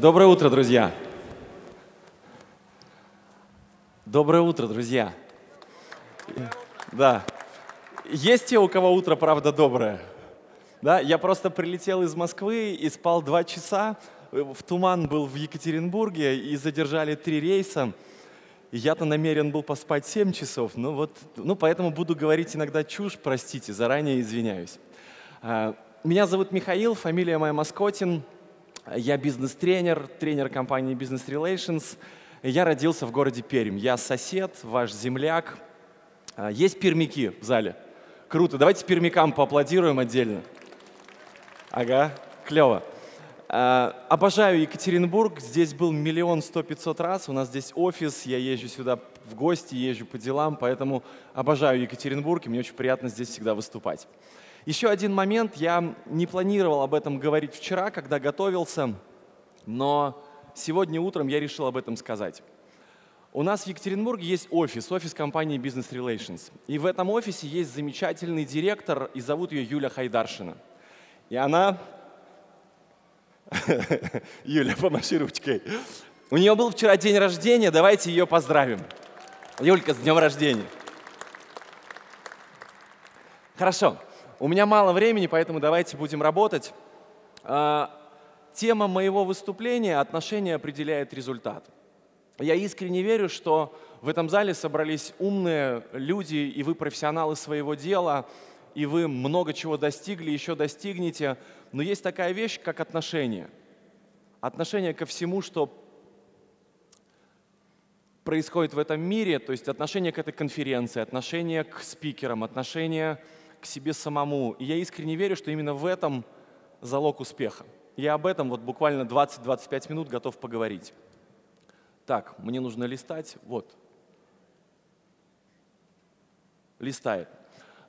Доброе утро, друзья! Доброе утро, друзья! Да. Есть те, у кого утро, правда, доброе? Да, я просто прилетел из Москвы и спал два часа. В туман был в Екатеринбурге и задержали три рейса. Я-то намерен был поспать 7 часов, но вот, ну, поэтому буду говорить иногда чушь, простите, заранее извиняюсь. А, меня зовут Михаил, фамилия моя Маскотин. Я бизнес-тренер, тренер компании Business Relations. Я родился в городе Пермь. Я сосед, ваш земляк. А, есть пермяки в зале? Круто. Давайте пермякам поаплодируем отдельно. Ага, клево. А, обожаю Екатеринбург. Здесь был миллион сто пятьсот раз. У нас здесь офис. Я езжу сюда в гости, езжу по делам. Поэтому обожаю Екатеринбург, и мне очень приятно здесь всегда выступать. Еще один момент, я не планировал об этом говорить вчера, когда готовился, но сегодня утром я решил об этом сказать. У нас в Екатеринбурге есть офис, офис компании Business Relations. И в этом офисе есть замечательный директор, и зовут ее Юля Хайдаршина. И она... Юля, помаши ручкой. У нее был вчера день рождения, давайте ее поздравим. Юлька, с днем рождения. Хорошо. У меня мало времени, поэтому давайте будем работать. А, тема моего выступления – отношение определяет результат. Я искренне верю, что в этом зале собрались умные люди, и вы профессионалы своего дела, и вы много чего достигли, еще достигнете. Но есть такая вещь, как отношение. Отношение ко всему, что происходит в этом мире, то есть отношение к этой конференции, отношение к спикерам, отношение к себе самому. И я искренне верю, что именно в этом залог успеха. Я об этом вот буквально 20-25 минут готов поговорить. Так, мне нужно листать. Вот. Листает.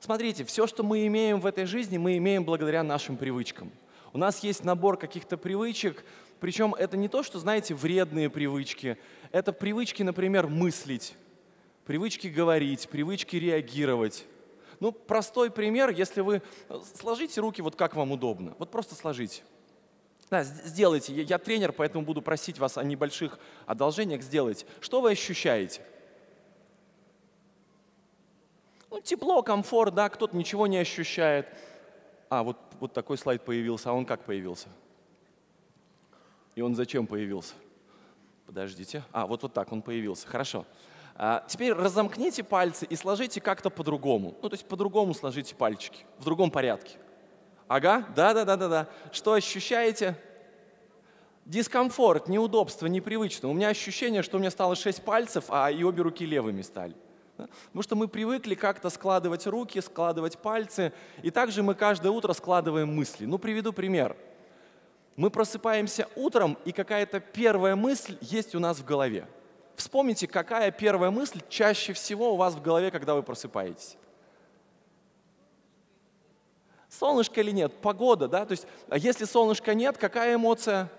Смотрите, все, что мы имеем в этой жизни, мы имеем благодаря нашим привычкам. У нас есть набор каких-то привычек, причем это не то, что, знаете, вредные привычки. Это привычки, например, мыслить, привычки говорить, привычки реагировать. Ну, простой пример, если вы э, сложите руки вот как вам удобно. Вот просто сложите. Да, сделайте. Я тренер, поэтому буду просить вас о небольших одолжениях. Сделайте. Что вы ощущаете? Ну, тепло, комфорт, да, кто-то ничего не ощущает. А, вот, вот такой слайд появился. А он как появился? И он зачем появился? Подождите. А, вот вот так он появился. Хорошо. Теперь разомкните пальцы и сложите как-то по-другому. Ну, то есть по-другому сложите пальчики, в другом порядке. Ага, да-да-да-да-да. Что ощущаете? Дискомфорт, неудобство, непривычно. У меня ощущение, что у меня стало шесть пальцев, а и обе руки левыми стали. Потому что мы привыкли как-то складывать руки, складывать пальцы, и также мы каждое утро складываем мысли. Ну, приведу пример. Мы просыпаемся утром, и какая-то первая мысль есть у нас в голове. Вспомните, какая первая мысль чаще всего у вас в голове, когда вы просыпаетесь. Солнышко или нет? Погода, да? То есть, а если солнышка нет, какая эмоция?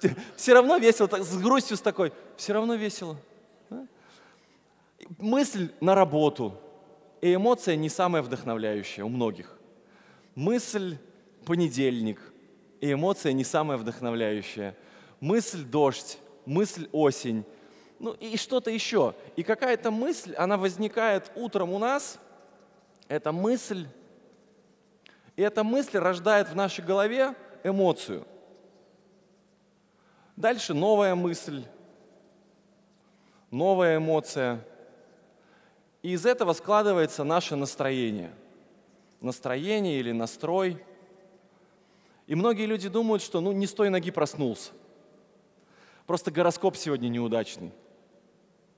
Все равно весело, так, с грустью с такой. Все равно весело. Да? Мысль на работу. И эмоция не самая вдохновляющая у многих. Мысль понедельник. И эмоция не самая вдохновляющая мысль дождь, мысль осень, ну и что-то еще. И какая-то мысль, она возникает утром у нас, эта мысль, и эта мысль рождает в нашей голове эмоцию. Дальше новая мысль, новая эмоция. И из этого складывается наше настроение. Настроение или настрой. И многие люди думают, что ну не с той ноги проснулся. Просто гороскоп сегодня неудачный.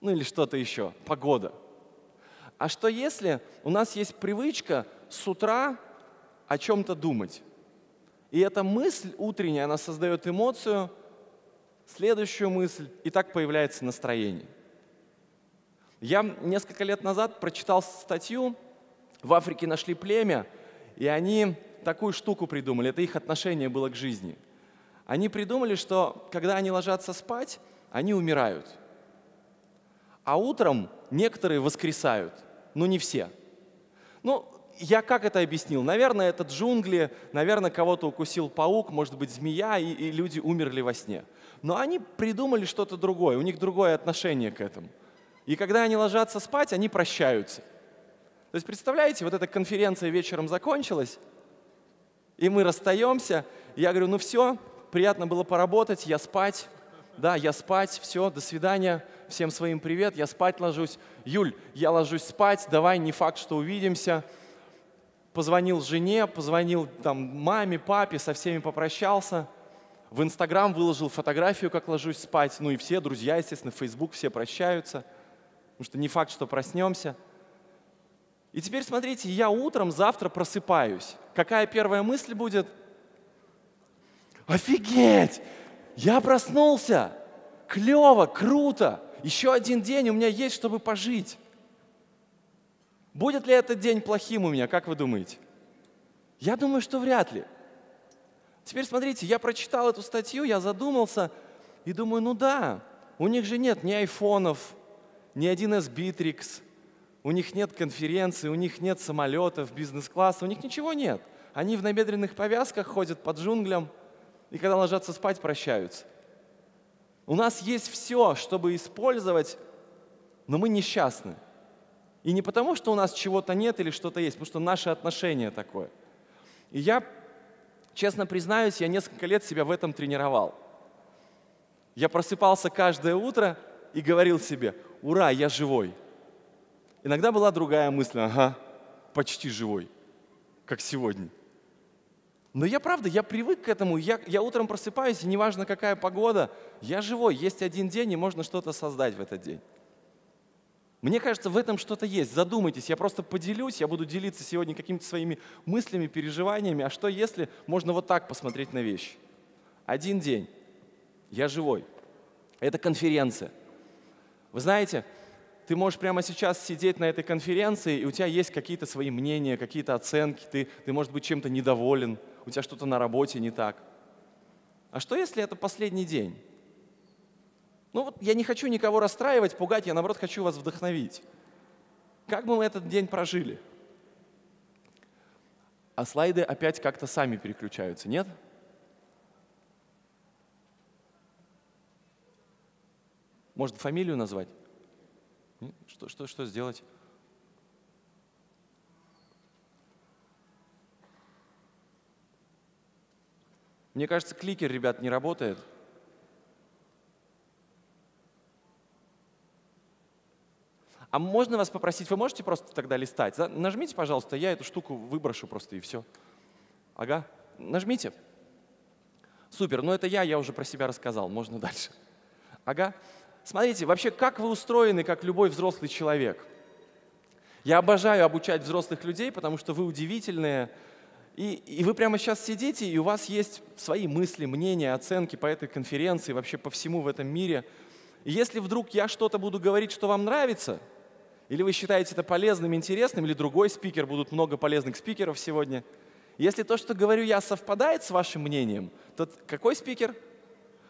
Ну или что-то еще, погода. А что если у нас есть привычка с утра о чем-то думать? И эта мысль утренняя, она создает эмоцию, следующую мысль, и так появляется настроение. Я несколько лет назад прочитал статью, в Африке нашли племя, и они такую штуку придумали, это их отношение было к жизни – они придумали, что когда они ложатся спать, они умирают. А утром некоторые воскресают, но не все. Ну, я как это объяснил? Наверное, это джунгли, наверное, кого-то укусил паук, может быть, змея, и, и люди умерли во сне. Но они придумали что-то другое, у них другое отношение к этому. И когда они ложатся спать, они прощаются. То есть, представляете, вот эта конференция вечером закончилась, и мы расстаемся, и я говорю, ну все, приятно было поработать, я спать, да, я спать, все, до свидания, всем своим привет, я спать ложусь. Юль, я ложусь спать, давай, не факт, что увидимся. Позвонил жене, позвонил там маме, папе, со всеми попрощался. В Инстаграм выложил фотографию, как ложусь спать. Ну и все, друзья, естественно, в Фейсбук все прощаются. Потому что не факт, что проснемся. И теперь смотрите, я утром завтра просыпаюсь. Какая первая мысль будет? Офигеть! Я проснулся! Клево, круто! Еще один день у меня есть, чтобы пожить. Будет ли этот день плохим у меня, как вы думаете? Я думаю, что вряд ли. Теперь смотрите, я прочитал эту статью, я задумался и думаю, ну да, у них же нет ни айфонов, ни 1С Bittrex, у них нет конференций, у них нет самолетов, бизнес-класса, у них ничего нет. Они в набедренных повязках ходят по джунглям и когда ложатся спать, прощаются. У нас есть все, чтобы использовать, но мы несчастны. И не потому, что у нас чего-то нет или что-то есть, потому что наше отношение такое. И я, честно признаюсь, я несколько лет себя в этом тренировал. Я просыпался каждое утро и говорил себе, ура, я живой. Иногда была другая мысль, ага, почти живой, как сегодня. Но я правда, я привык к этому. Я, я утром просыпаюсь, и неважно какая погода, я живой. Есть один день, и можно что-то создать в этот день. Мне кажется, в этом что-то есть. Задумайтесь, я просто поделюсь, я буду делиться сегодня какими-то своими мыслями, переживаниями. А что если можно вот так посмотреть на вещи? Один день, я живой. Это конференция. Вы знаете, ты можешь прямо сейчас сидеть на этой конференции, и у тебя есть какие-то свои мнения, какие-то оценки, ты, ты может быть, чем-то недоволен, у тебя что-то на работе не так. А что, если это последний день? Ну вот я не хочу никого расстраивать, пугать, я наоборот хочу вас вдохновить. Как бы мы этот день прожили? А слайды опять как-то сами переключаются, нет? Может, фамилию назвать? Что, что, что сделать? Мне кажется, кликер, ребят, не работает. А можно вас попросить, вы можете просто тогда листать? Нажмите, пожалуйста, я эту штуку выброшу просто и все. Ага, нажмите. Супер, ну это я, я уже про себя рассказал, можно дальше. Ага. Смотрите, вообще, как вы устроены, как любой взрослый человек? Я обожаю обучать взрослых людей, потому что вы удивительные, и, и вы прямо сейчас сидите, и у вас есть свои мысли, мнения, оценки по этой конференции, вообще по всему в этом мире. И если вдруг я что-то буду говорить, что вам нравится – или вы считаете это полезным, интересным, или другой спикер, будут много полезных спикеров сегодня. Если то, что говорю я, совпадает с вашим мнением, то какой спикер?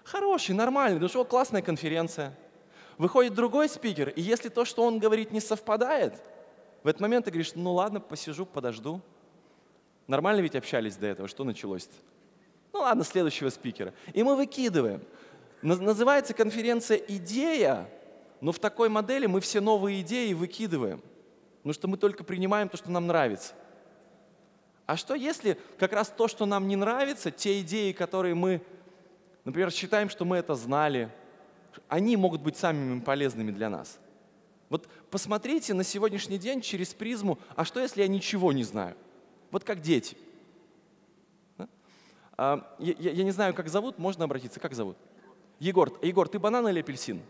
Хороший, нормальный, потому что классная конференция. Выходит другой спикер, и если то, что он говорит, не совпадает, в этот момент ты говоришь, ну ладно, посижу, подожду. Нормально ведь общались до этого, что началось-то? Ну ладно, следующего спикера. И мы выкидываем. Называется конференция «Идея», но в такой модели мы все новые идеи выкидываем, потому что мы только принимаем то, что нам нравится. А что если как раз то, что нам не нравится, те идеи, которые мы, например, считаем, что мы это знали, они могут быть самыми полезными для нас? Вот посмотрите на сегодняшний день через призму, а что если я ничего не знаю? Вот как дети. А, я, я не знаю, как зовут, можно обратиться, как зовут? Егор, Егор, ты банан или апельсин?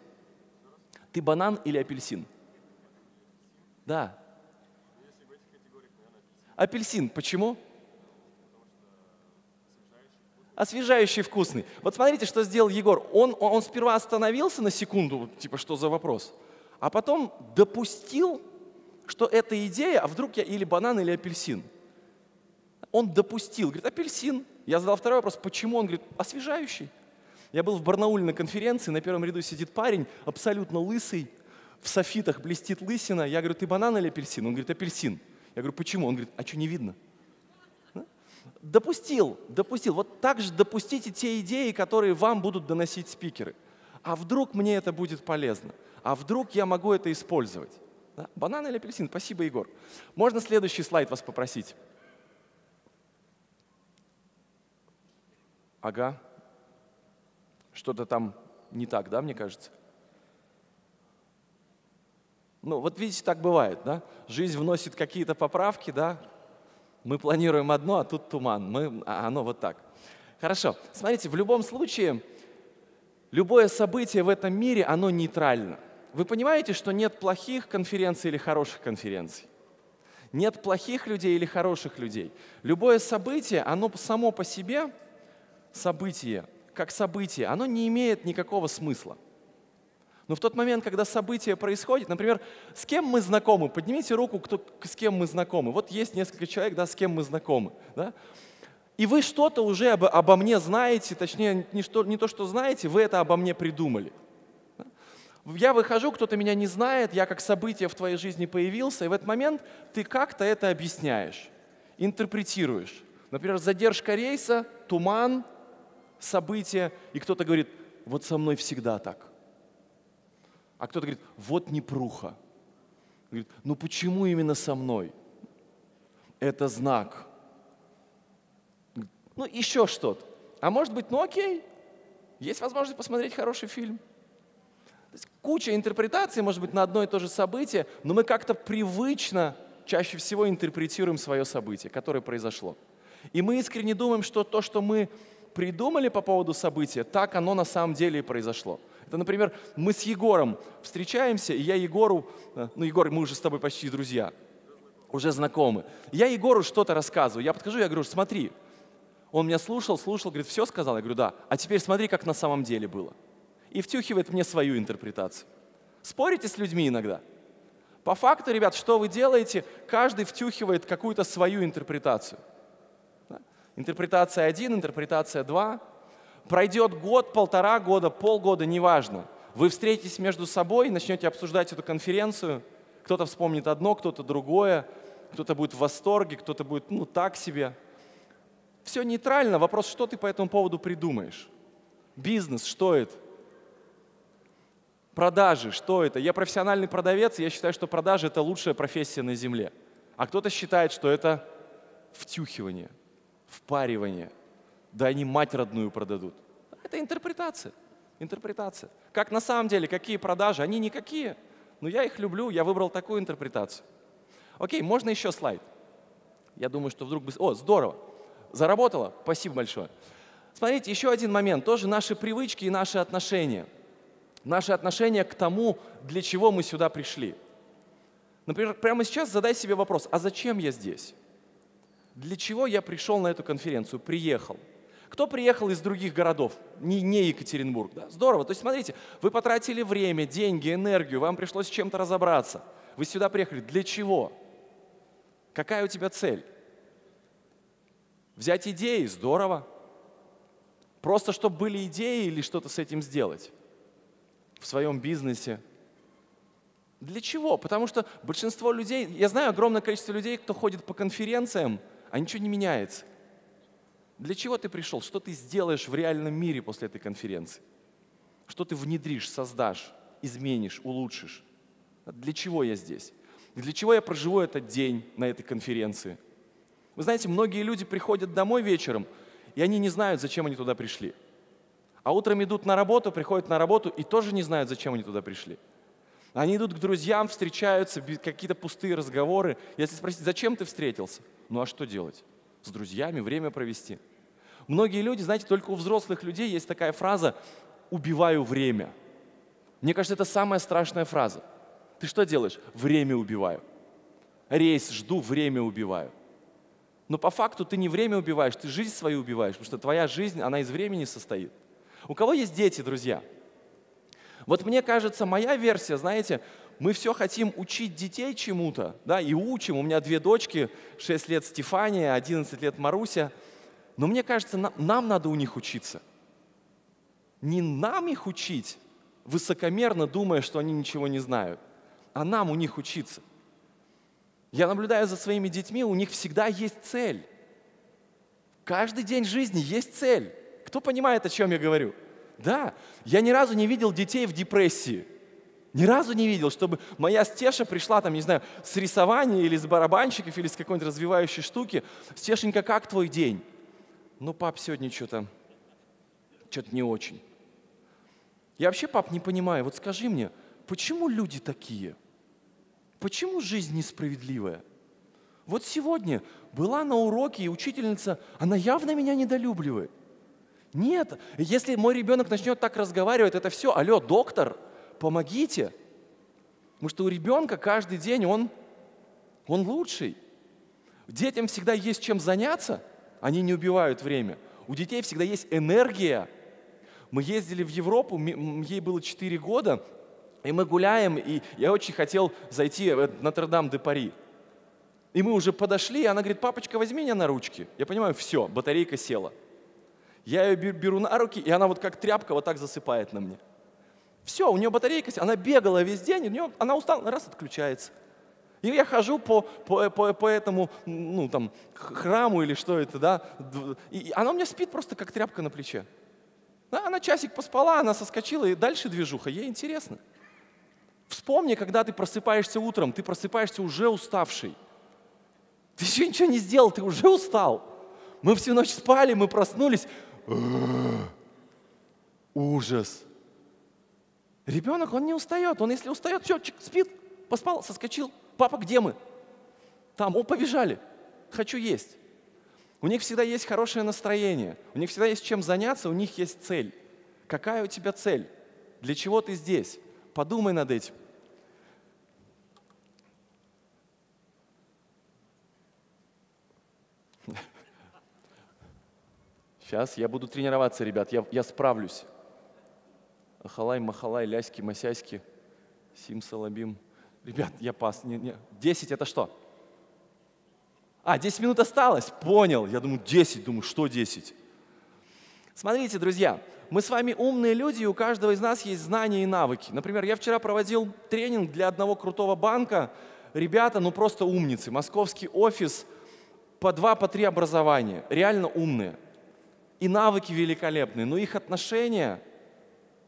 Ты банан или апельсин? Да. Апельсин. Почему? Освежающий, вкусный. Вот смотрите, что сделал Егор. Он, он, он сперва остановился на секунду, типа, что за вопрос, а потом допустил, что это идея, а вдруг я или банан, или апельсин. Он допустил, говорит, апельсин. Я задал второй вопрос, почему? Он говорит, освежающий. Я был в Барнауле на конференции, на первом ряду сидит парень, абсолютно лысый, в софитах блестит лысина. Я говорю, ты банан или апельсин? Он говорит, апельсин. Я говорю, почему? Он говорит, а что не видно? Допустил, допустил. Вот так же допустите те идеи, которые вам будут доносить спикеры. А вдруг мне это будет полезно? А вдруг я могу это использовать? Да? Банан или апельсин? Спасибо, Егор. Можно следующий слайд вас попросить? Ага. Что-то там не так, да, мне кажется? Ну, вот видите, так бывает, да? Жизнь вносит какие-то поправки, да? Мы планируем одно, а тут туман. Мы, а оно вот так. Хорошо. Смотрите, в любом случае, любое событие в этом мире, оно нейтрально. Вы понимаете, что нет плохих конференций или хороших конференций? Нет плохих людей или хороших людей. Любое событие, оно само по себе, событие, как событие, оно не имеет никакого смысла. Но в тот момент, когда событие происходит, например, с кем мы знакомы, поднимите руку, кто, с кем мы знакомы. Вот есть несколько человек, да, с кем мы знакомы. Да? И вы что-то уже обо, обо мне знаете, точнее, не, что, не то, что знаете, вы это обо мне придумали. Я выхожу, кто-то меня не знает, я как событие в твоей жизни появился, и в этот момент ты как-то это объясняешь, интерпретируешь. Например, задержка рейса, туман, событие, и кто-то говорит, вот со мной всегда так. А кто-то говорит, вот непруха. Говорит, ну почему именно со мной? Это знак. Ну еще что-то. А может быть, ну окей, есть возможность посмотреть хороший фильм. То есть куча интерпретаций, может быть, на одно и то же событие, но мы как-то привычно чаще всего интерпретируем свое событие, которое произошло. И мы искренне думаем, что то, что мы придумали по поводу события, так оно на самом деле и произошло. Это, например, мы с Егором встречаемся, и я Егору, э, ну, Егор, мы уже с тобой почти друзья, уже знакомы. Я Егору что-то рассказываю. Я подхожу, я говорю, смотри. Он меня слушал, слушал, говорит, все сказал? Я говорю, да. А теперь смотри, как на самом деле было. И втюхивает мне свою интерпретацию. Спорите с людьми иногда? По факту, ребят, что вы делаете? Каждый втюхивает какую-то свою интерпретацию. Интерпретация один, интерпретация два. Пройдет год, полтора года, полгода, неважно. Вы встретитесь между собой, начнете обсуждать эту конференцию. Кто-то вспомнит одно, кто-то другое. Кто-то будет в восторге, кто-то будет, ну, так себе. Все нейтрально. Вопрос, что ты по этому поводу придумаешь? Бизнес, что это? Продажи, что это? Я профессиональный продавец, и я считаю, что продажи – это лучшая профессия на Земле. А кто-то считает, что это втюхивание, впаривание – да они мать родную продадут. Это интерпретация. Интерпретация. Как на самом деле, какие продажи? Они никакие. Но я их люблю, я выбрал такую интерпретацию. Окей, можно еще слайд? Я думаю, что вдруг... О, здорово. Заработало? Спасибо большое. Смотрите, еще один момент. Тоже наши привычки и наши отношения. Наши отношения к тому, для чего мы сюда пришли. Например, прямо сейчас задай себе вопрос, а зачем я здесь? Для чего я пришел на эту конференцию, приехал? Кто приехал из других городов, не, не Екатеринбург? Да? Здорово. То есть смотрите, вы потратили время, деньги, энергию, вам пришлось с чем-то разобраться. Вы сюда приехали. Для чего? Какая у тебя цель? Взять идеи? Здорово. Просто чтобы были идеи или что-то с этим сделать в своем бизнесе. Для чего? Потому что большинство людей, я знаю огромное количество людей, кто ходит по конференциям, а ничего не меняется. Для чего ты пришел? Что ты сделаешь в реальном мире после этой конференции? Что ты внедришь, создашь, изменишь, улучшишь? Для чего я здесь? Для чего я проживу этот день на этой конференции? Вы знаете, многие люди приходят домой вечером, и они не знают, зачем они туда пришли. А утром идут на работу, приходят на работу и тоже не знают, зачем они туда пришли. Они идут к друзьям, встречаются, какие-то пустые разговоры. Если спросить, зачем ты встретился? Ну а что делать? С друзьями время провести – Многие люди, знаете, только у взрослых людей есть такая фраза «убиваю время». Мне кажется, это самая страшная фраза. Ты что делаешь? Время убиваю. Рейс жду, время убиваю. Но по факту ты не время убиваешь, ты жизнь свою убиваешь, потому что твоя жизнь, она из времени состоит. У кого есть дети, друзья? Вот мне кажется, моя версия, знаете, мы все хотим учить детей чему-то, да, и учим. У меня две дочки, 6 лет Стефания, 11 лет Маруся – но мне кажется, нам, нам надо у них учиться. Не нам их учить, высокомерно думая, что они ничего не знают, а нам у них учиться. Я наблюдаю за своими детьми, у них всегда есть цель. Каждый день жизни есть цель. Кто понимает, о чем я говорю? Да, я ни разу не видел детей в депрессии. Ни разу не видел, чтобы моя Стеша пришла там, не знаю, с рисования или с барабанщиков, или с какой-нибудь развивающей штуки. Стешенька, как твой день? Ну, пап, сегодня что-то, что-то не очень. Я вообще, пап, не понимаю, вот скажи мне, почему люди такие? Почему жизнь несправедливая? Вот сегодня была на уроке, и учительница, она явно меня недолюбливает. Нет, если мой ребенок начнет так разговаривать, это все, алло, доктор, помогите. Потому что у ребенка каждый день он, он лучший. Детям всегда есть чем заняться, они не убивают время. У детей всегда есть энергия. Мы ездили в Европу, ей было 4 года, и мы гуляем, и я очень хотел зайти в Нотр-Дам-де-Пари. И мы уже подошли, и она говорит, папочка, возьми меня на ручки. Я понимаю, все, батарейка села. Я ее беру на руки, и она вот как тряпка вот так засыпает на мне. Все, у нее батарейка, она бегала весь день, у нее, она устала, раз отключается. И я хожу по, по, по, по этому ну, там, храму или что это, да, и она у меня спит просто как тряпка на плече. Она часик поспала, она соскочила, и дальше движуха, ей интересно. Вспомни, когда ты просыпаешься утром, ты просыпаешься уже уставший. Ты еще ничего не сделал, ты уже устал. Мы всю ночь спали, мы проснулись. Ужас. Ребенок, он не устает. Он если устает, все, спит, поспал, соскочил. Папа, где мы? Там, о, побежали. Хочу есть. У них всегда есть хорошее настроение. У них всегда есть чем заняться, у них есть цель. Какая у тебя цель? Для чего ты здесь? Подумай над этим. Сейчас я буду тренироваться, ребят, я, я справлюсь. Ахалай, махалай, ляськи, масяськи, сим, салабим. Ребят, я пас. Не, не. 10 это что? А, 10 минут осталось? Понял. Я думаю, 10. Думаю, что 10? Смотрите, друзья, мы с вами умные люди, и у каждого из нас есть знания и навыки. Например, я вчера проводил тренинг для одного крутого банка. Ребята, ну просто умницы. Московский офис, по два, по три образования. Реально умные и навыки великолепные, но их отношения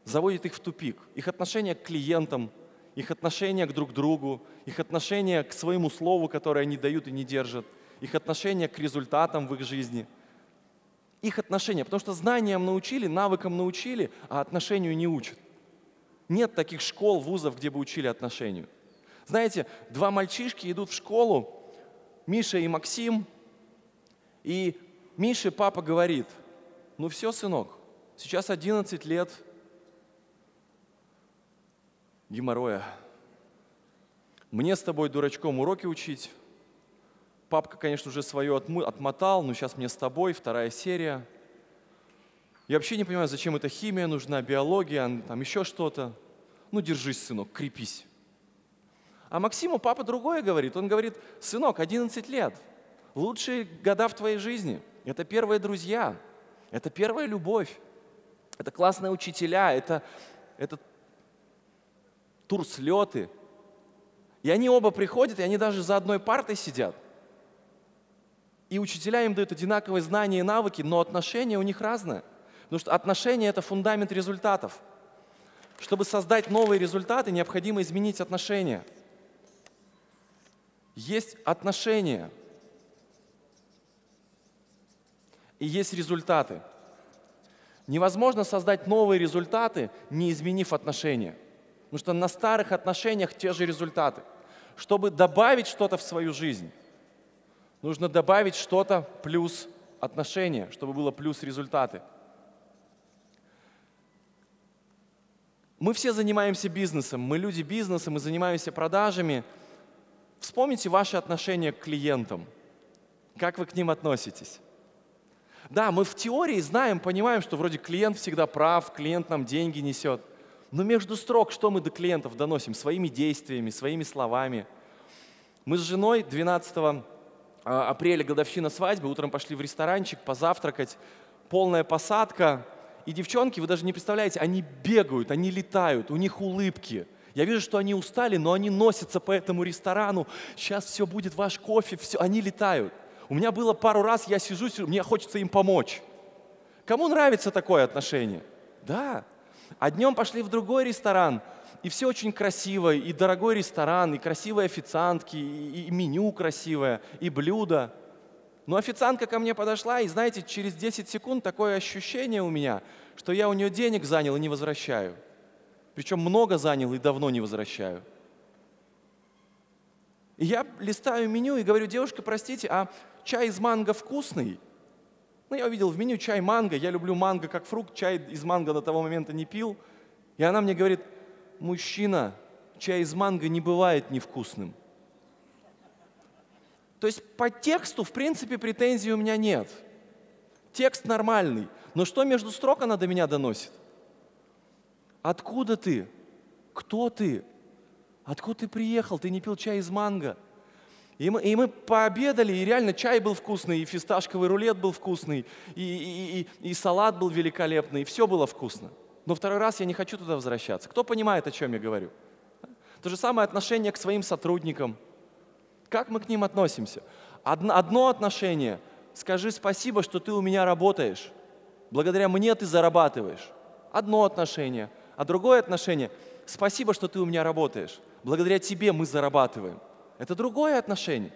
заводят их в тупик. Их отношения к клиентам, их отношения к друг другу, их отношения к своему слову, которое они дают и не держат, их отношения к результатам в их жизни. Их отношения, потому что знаниям научили, навыкам научили, а отношению не учат. Нет таких школ, вузов, где бы учили отношению. Знаете, два мальчишки идут в школу, Миша и Максим, и Мише папа говорит – ну все, сынок, сейчас 11 лет геморроя. Мне с тобой, дурачком, уроки учить. Папка, конечно, уже свое отмотал, но сейчас мне с тобой, вторая серия. Я вообще не понимаю, зачем эта химия нужна, биология, там еще что-то. Ну, держись, сынок, крепись. А Максиму папа другое говорит. Он говорит, сынок, 11 лет, лучшие года в твоей жизни. Это первые друзья, это первая любовь. Это классные учителя, это, это турслеты. И они оба приходят, и они даже за одной партой сидят. И учителя им дают одинаковые знания и навыки, но отношения у них разные. Потому что отношения – это фундамент результатов. Чтобы создать новые результаты, необходимо изменить отношения. Есть отношения – и есть результаты. Невозможно создать новые результаты, не изменив отношения. Потому что на старых отношениях те же результаты. Чтобы добавить что-то в свою жизнь, нужно добавить что-то плюс отношения, чтобы было плюс результаты. Мы все занимаемся бизнесом, мы люди бизнеса, мы занимаемся продажами. Вспомните ваши отношения к клиентам. Как вы к ним относитесь? Да, мы в теории знаем, понимаем, что вроде клиент всегда прав, клиент нам деньги несет. Но между строк что мы до клиентов доносим? Своими действиями, своими словами. Мы с женой 12 а, апреля, годовщина свадьбы, утром пошли в ресторанчик позавтракать, полная посадка. И девчонки, вы даже не представляете, они бегают, они летают, у них улыбки. Я вижу, что они устали, но они носятся по этому ресторану. Сейчас все будет, ваш кофе, все, они летают. У меня было пару раз, я сижу, мне хочется им помочь. Кому нравится такое отношение? Да. А днем пошли в другой ресторан, и все очень красиво, и дорогой ресторан, и красивые официантки, и, и меню красивое, и блюдо. Но официантка ко мне подошла, и знаете, через 10 секунд такое ощущение у меня, что я у нее денег занял и не возвращаю. Причем много занял и давно не возвращаю. И я листаю меню и говорю, девушка, простите, а чай из манго вкусный? Ну, я увидел в меню чай манго, я люблю манго как фрукт, чай из манго до того момента не пил. И она мне говорит, мужчина, чай из манго не бывает невкусным. То есть по тексту, в принципе, претензий у меня нет. Текст нормальный. Но что между строк она до меня доносит? Откуда ты? Кто ты? Откуда ты приехал? Ты не пил чай из манго. И мы, и мы пообедали, и реально чай был вкусный, и фисташковый рулет был вкусный, и, и, и, и салат был великолепный, и все было вкусно. Но второй раз я не хочу туда возвращаться. Кто понимает, о чем я говорю? То же самое отношение к своим сотрудникам. Как мы к ним относимся? Одно, одно отношение – скажи спасибо, что ты у меня работаешь. Благодаря мне ты зарабатываешь. Одно отношение. А другое отношение – спасибо, что ты у меня работаешь. Благодаря тебе мы зарабатываем. Это другое отношение.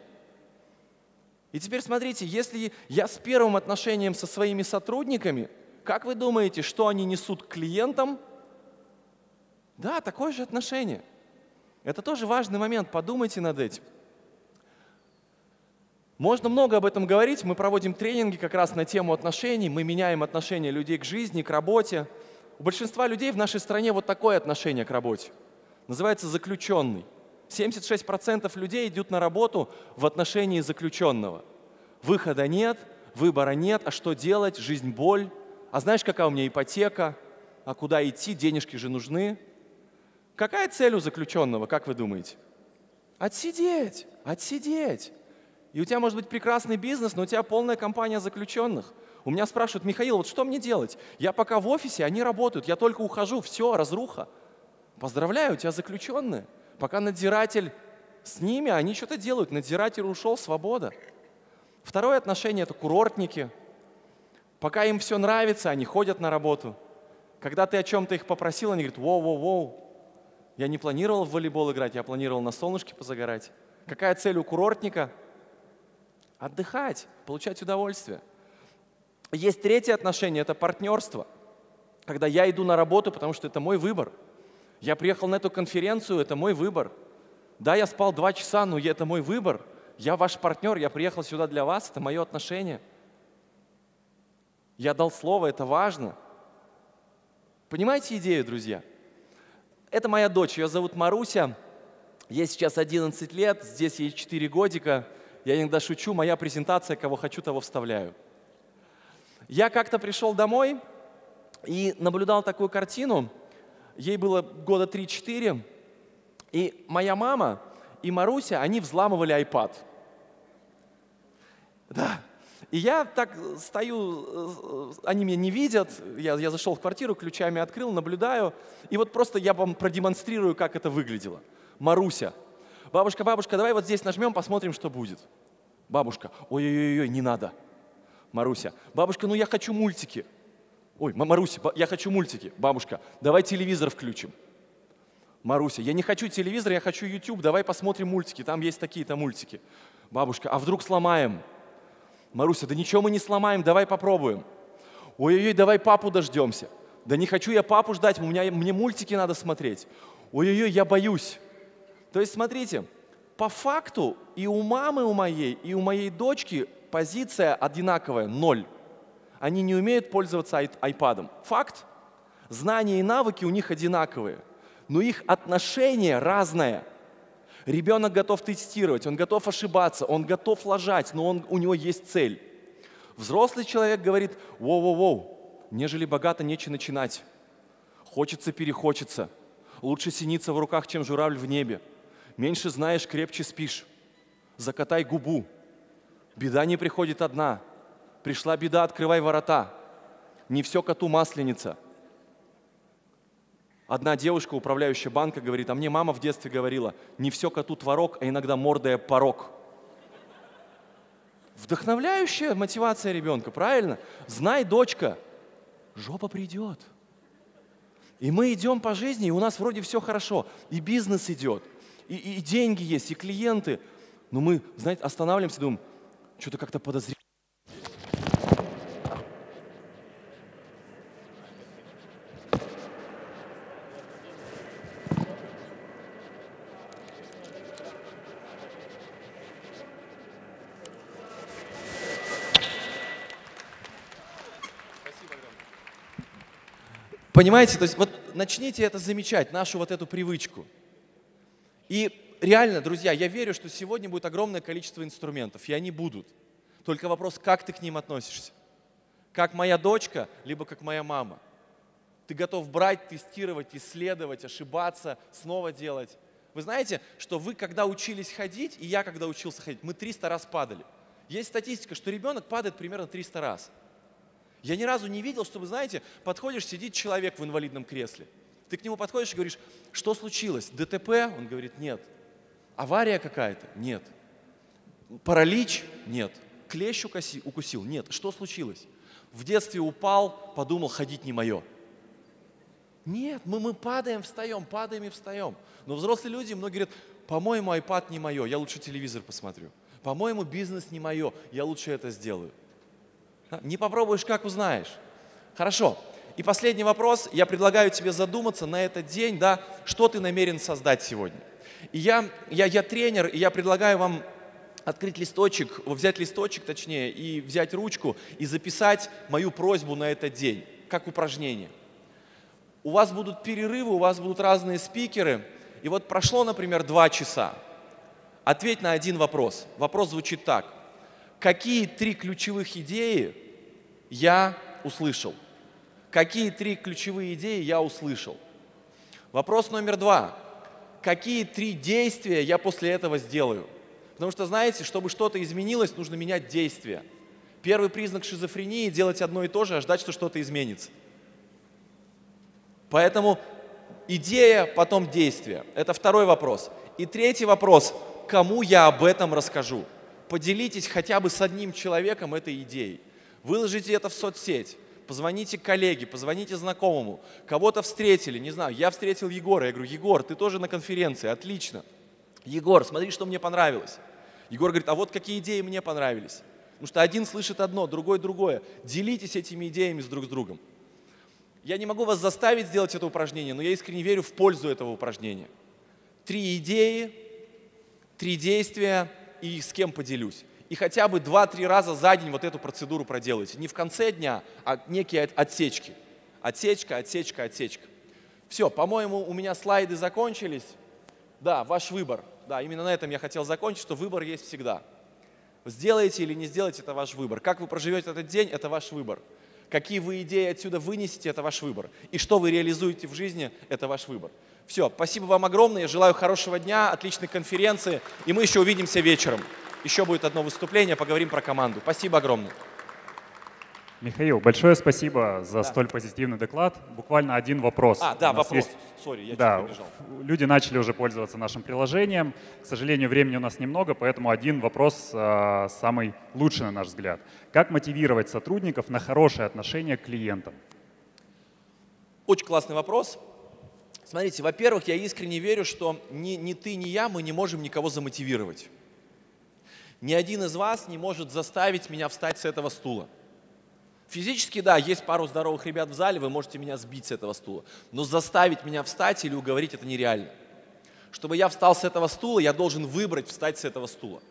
И теперь смотрите, если я с первым отношением со своими сотрудниками, как вы думаете, что они несут к клиентам? Да, такое же отношение. Это тоже важный момент, подумайте над этим. Можно много об этом говорить, мы проводим тренинги как раз на тему отношений, мы меняем отношения людей к жизни, к работе. У большинства людей в нашей стране вот такое отношение к работе. Называется заключенный. 76% людей идут на работу в отношении заключенного. Выхода нет, выбора нет, а что делать? Жизнь боль. А знаешь, какая у меня ипотека? А куда идти? Денежки же нужны. Какая цель у заключенного, как вы думаете? Отсидеть, отсидеть. И у тебя может быть прекрасный бизнес, но у тебя полная компания заключенных. У меня спрашивают, Михаил, вот что мне делать? Я пока в офисе, они работают, я только ухожу, все, разруха. Поздравляю, у тебя заключенные. Пока надзиратель с ними, они что-то делают. Надзиратель ушел, свобода. Второе отношение – это курортники. Пока им все нравится, они ходят на работу. Когда ты о чем-то их попросил, они говорят, воу-воу-воу, я не планировал в волейбол играть, я планировал на солнышке позагорать. Какая цель у курортника? Отдыхать, получать удовольствие. Есть третье отношение – это партнерство. Когда я иду на работу, потому что это мой выбор – я приехал на эту конференцию, это мой выбор. Да, я спал два часа, но это мой выбор. Я ваш партнер, я приехал сюда для вас, это мое отношение. Я дал слово, это важно. Понимаете идею, друзья? Это моя дочь, ее зовут Маруся. Ей сейчас 11 лет, здесь ей 4 годика. Я иногда шучу, моя презентация, кого хочу, того вставляю. Я как-то пришел домой и наблюдал такую картину – ей было года 3-4, и моя мама и Маруся, они взламывали iPad. Да. И я так стою, они меня не видят, я, я зашел в квартиру, ключами открыл, наблюдаю, и вот просто я вам продемонстрирую, как это выглядело. Маруся, бабушка, бабушка, давай вот здесь нажмем, посмотрим, что будет. Бабушка, ой-ой-ой, не надо. Маруся, бабушка, ну я хочу мультики. Ой, Маруся, я хочу мультики. Бабушка, давай телевизор включим. Маруся, я не хочу телевизор, я хочу YouTube, давай посмотрим мультики, там есть такие-то мультики. Бабушка, а вдруг сломаем? Маруся, да ничего мы не сломаем, давай попробуем. Ой-ой-ой, давай папу дождемся. Да не хочу я папу ждать, у меня, мне мультики надо смотреть. Ой-ой-ой, я боюсь. То есть смотрите, по факту и у мамы у моей, и у моей дочки позиция одинаковая, ноль они не умеют пользоваться айпадом. Факт. Знания и навыки у них одинаковые, но их отношение разное. Ребенок готов тестировать, он готов ошибаться, он готов ложать, но он, у него есть цель. Взрослый человек говорит, воу-воу-воу, нежели богато нечего начинать. Хочется, перехочется. Лучше синица в руках, чем журавль в небе. Меньше знаешь, крепче спишь. Закатай губу. Беда не приходит одна. Пришла беда, открывай ворота. Не все коту масленица. Одна девушка, управляющая банка, говорит, а мне мама в детстве говорила, не все коту творог, а иногда мордая порог. Вдохновляющая мотивация ребенка, правильно? Знай, дочка, жопа придет. И мы идем по жизни, и у нас вроде все хорошо, и бизнес идет, и, и деньги есть, и клиенты. Но мы, знаете, останавливаемся, думаем, что-то как-то подозрительно. Понимаете, то есть вот начните это замечать, нашу вот эту привычку. И реально, друзья, я верю, что сегодня будет огромное количество инструментов, и они будут. Только вопрос, как ты к ним относишься. Как моя дочка, либо как моя мама. Ты готов брать, тестировать, исследовать, ошибаться, снова делать. Вы знаете, что вы, когда учились ходить, и я, когда учился ходить, мы 300 раз падали. Есть статистика, что ребенок падает примерно 300 раз. Я ни разу не видел, чтобы, знаете, подходишь, сидит человек в инвалидном кресле. Ты к нему подходишь и говоришь, что случилось? ДТП? Он говорит, нет. Авария какая-то? Нет. Паралич? Нет. Клещ укуси, укусил? Нет. Что случилось? В детстве упал, подумал, ходить не мое. Нет, мы, мы падаем, встаем, падаем и встаем. Но взрослые люди, многие говорят, по-моему, iPad не мое, я лучше телевизор посмотрю. По-моему, бизнес не мое, я лучше это сделаю. Не попробуешь, как узнаешь. Хорошо. И последний вопрос. Я предлагаю тебе задуматься на этот день, да, что ты намерен создать сегодня. И я, я, я тренер, и я предлагаю вам открыть листочек, взять листочек точнее, и взять ручку и записать мою просьбу на этот день, как упражнение. У вас будут перерывы, у вас будут разные спикеры. И вот прошло, например, два часа. Ответь на один вопрос. Вопрос звучит так какие три ключевых идеи я услышал? Какие три ключевые идеи я услышал? Вопрос номер два. Какие три действия я после этого сделаю? Потому что, знаете, чтобы что-то изменилось, нужно менять действия. Первый признак шизофрении – делать одно и то же, а ждать, что что-то изменится. Поэтому идея, потом действие. Это второй вопрос. И третий вопрос – кому я об этом расскажу? Поделитесь хотя бы с одним человеком этой идеей. Выложите это в соцсеть, позвоните коллеге, позвоните знакомому, кого-то встретили, не знаю, я встретил Егора, я говорю, Егор, ты тоже на конференции, отлично. Егор, смотри, что мне понравилось. Егор говорит, а вот какие идеи мне понравились. Потому что один слышит одно, другой другое. Делитесь этими идеями с друг с другом. Я не могу вас заставить сделать это упражнение, но я искренне верю в пользу этого упражнения. Три идеи, три действия, и с кем поделюсь. И хотя бы 2-3 раза за день вот эту процедуру проделайте. Не в конце дня, а некие отсечки. Отсечка, отсечка, отсечка. Все, по-моему, у меня слайды закончились. Да, ваш выбор. Да, именно на этом я хотел закончить, что выбор есть всегда. Сделаете или не сделаете, это ваш выбор. Как вы проживете этот день, это ваш выбор. Какие вы идеи отсюда вынесете, это ваш выбор. И что вы реализуете в жизни, это ваш выбор. Все, спасибо вам огромное, желаю хорошего дня, отличной конференции, и мы еще увидимся вечером. Еще будет одно выступление, поговорим про команду. Спасибо огромное. Михаил, большое спасибо за да. столь позитивный доклад. Буквально один вопрос. А, да, вопрос. Есть... Сори, я да, побежал. Люди начали уже пользоваться нашим приложением. К сожалению, времени у нас немного, поэтому один вопрос а, самый лучший, на наш взгляд. Как мотивировать сотрудников на хорошее отношение к клиентам? Очень классный вопрос. Смотрите, во-первых, я искренне верю, что ни, ни ты, ни я, мы не можем никого замотивировать. Ни один из вас не может заставить меня встать с этого стула. Физически, да, есть пару здоровых ребят в зале, вы можете меня сбить с этого стула. Но заставить меня встать или уговорить это нереально. Чтобы я встал с этого стула, я должен выбрать встать с этого стула.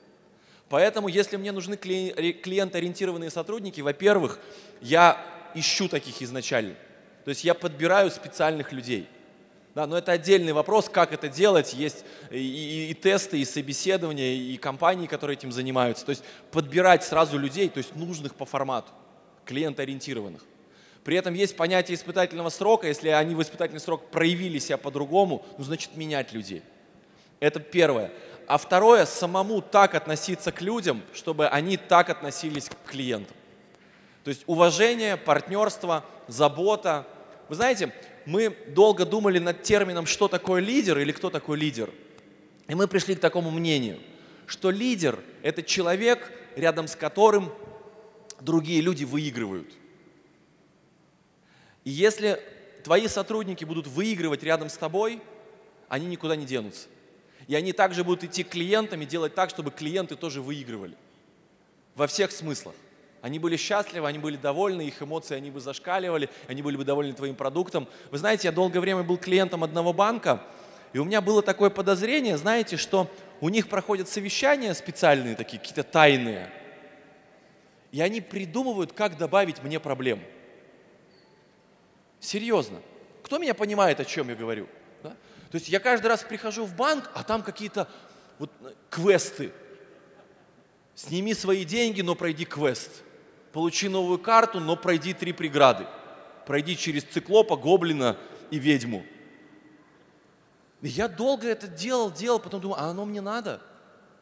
Поэтому, если мне нужны клиент-ориентированные сотрудники, во-первых, я ищу таких изначально. То есть я подбираю специальных людей. Да, но это отдельный вопрос, как это делать. Есть и, и, и тесты, и собеседования, и компании, которые этим занимаются. То есть подбирать сразу людей, то есть нужных по формату клиентоориентированных. При этом есть понятие испытательного срока. Если они в испытательный срок проявили себя по-другому, ну, значит, менять людей. Это первое. А второе, самому так относиться к людям, чтобы они так относились к клиентам. То есть уважение, партнерство, забота. Вы знаете, мы долго думали над термином, что такое лидер или кто такой лидер. И мы пришли к такому мнению, что лидер – это человек, рядом с которым другие люди выигрывают. И если твои сотрудники будут выигрывать рядом с тобой, они никуда не денутся. И они также будут идти к клиентам и делать так, чтобы клиенты тоже выигрывали. Во всех смыслах. Они были счастливы, они были довольны, их эмоции они бы зашкаливали, они были бы довольны твоим продуктом. Вы знаете, я долгое время был клиентом одного банка, и у меня было такое подозрение, знаете, что у них проходят совещания специальные такие, какие-то тайные, и они придумывают, как добавить мне проблем. Серьезно. Кто меня понимает, о чем я говорю? Да? То есть я каждый раз прихожу в банк, а там какие-то вот квесты. Сними свои деньги, но пройди квест. Получи новую карту, но пройди три преграды. Пройди через циклопа, гоблина и ведьму. И я долго это делал, делал, потом думал, а оно мне надо?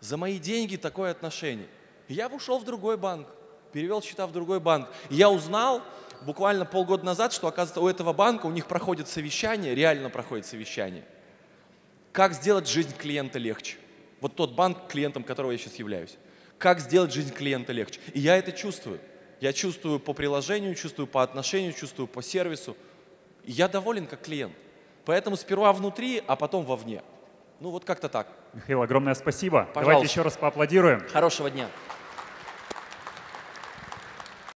За мои деньги такое отношение. И я ушел в другой банк, перевел счета в другой банк. И я узнал буквально полгода назад, что, оказывается, у этого банка, у них проходит совещание, реально проходит совещание. Как сделать жизнь клиента легче? Вот тот банк, клиентом которого я сейчас являюсь. Как сделать жизнь клиента легче? И я это чувствую. Я чувствую по приложению, чувствую по отношению, чувствую по сервису. И я доволен как клиент. Поэтому сперва внутри, а потом вовне. Ну вот как-то так. Михаил, огромное спасибо. Пожалуйста. Давайте еще раз поаплодируем. Хорошего дня.